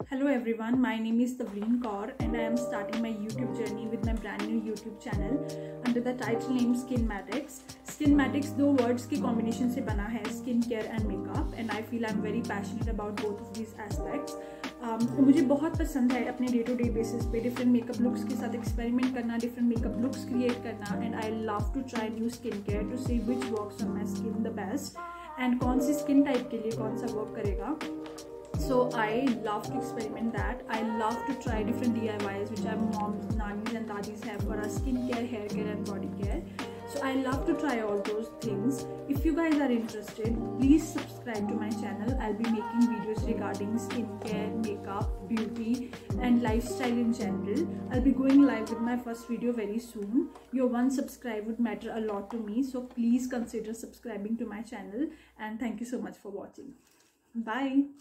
Hello every my name is Tavreen Kaur and I am starting my YouTube journey with my brand new YouTube channel under the title name Skinmatics Skinmatics दो words के combination से बना है skin care and makeup and I feel I am very passionate about both of this aspects मुझे बहुत पसंद है अपने डे टू डे बेसिस पे डिफरेंट मेकअप लुक्स के साथ एक्सपेरिमेंट करना डिफरेंट मेकअप लुक्स क्रिएट करना and I love to try new skin care to see which work on my skin the best and कौन सी स्किन टाइप के लिए कौन सा वर्क करेगा। So I love to experiment that. I love to try different DIYs which our moms, nannies and dadis have for our skincare, hair care and body care. So I love to try all those things. If you guys are interested, please subscribe to my channel. I'll be making videos regarding skincare, makeup, beauty and lifestyle in general. I'll be going live with my first video very soon. Your one subscribe would matter a lot to me. So please consider subscribing to my channel and thank you so much for watching. Bye.